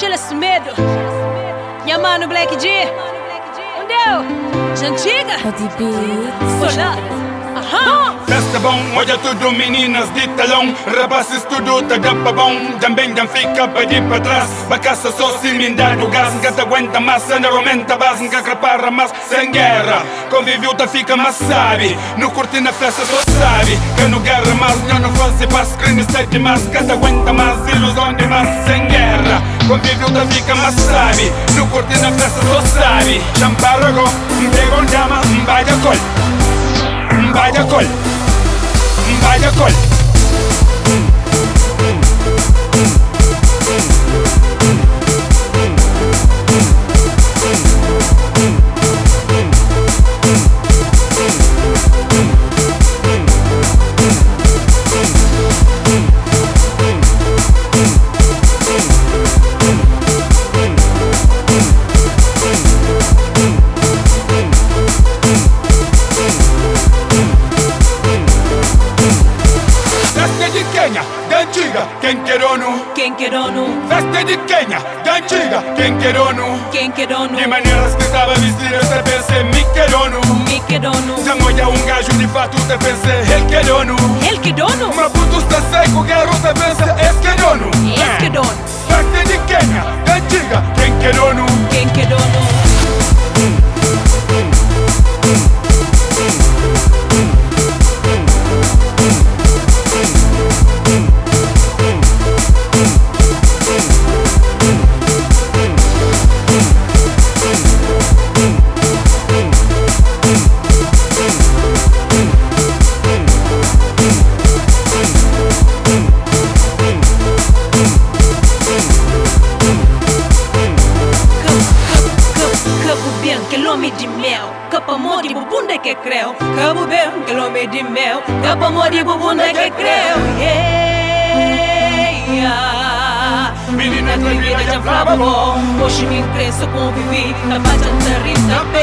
Sheila Medo. Minha mano Black G. Onde eu? Jantiga? Sola. Aham. Festa bom, hoje é tudo meninas de talão. Rapazes tudo tá dapa bom. Também não fica para ir para trás. Bacassa só se me dá do gás. Nunca te aguenta mais, não aumenta a base. Nunca crepara mais, sem guerra Convívio tá fica mais sabe. No curtir na festa só sabe. Que no guerra mais, não não faz paz Crime está demais, que te aguenta mais. Ilusão demais, sem guerra Компјутот вика ма стави Но корте на преса то стави Шампара го, мдего дама Мбајда кол Мбајда кол Мбајда кол Kenkironu Festedik Kenya, Ganchiga, Kenkironu Kenkironu De maneiras que estava vestir essa pensei Mikeronu Mikeronu Zangoya um gajo de fato te pensei Helkeronu Helkeronu Maputo está seco, guerro te pensa Eskeronu Că pe mori bun de că creu Că bubem că lume din meu Că pe mori bun de că yeah. Menina, tu vira de flabă O și mi-n cresu cum vivi Dar facem tărim de pe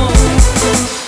more.